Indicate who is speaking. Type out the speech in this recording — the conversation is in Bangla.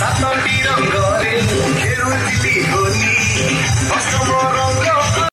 Speaker 1: সাতটি রঙ্গরে খেরুতি গলি অষ্টমর